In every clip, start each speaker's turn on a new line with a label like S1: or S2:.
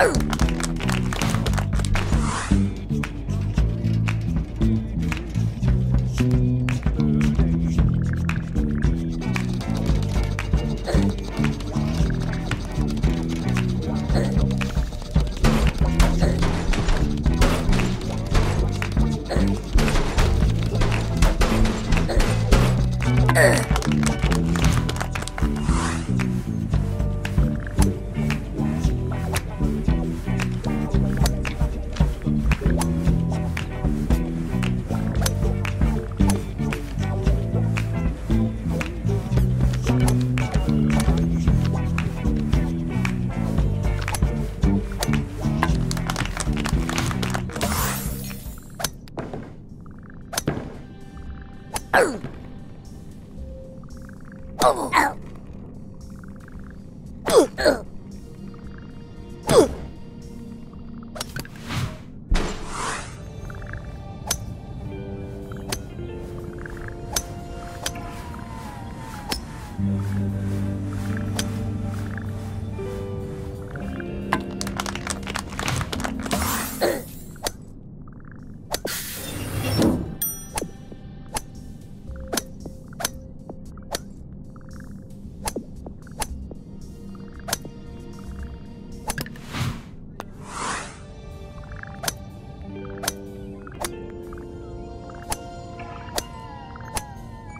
S1: Ugh. Oh. Oh. Oh. Mm-hmm.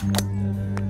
S1: Thank mm, you.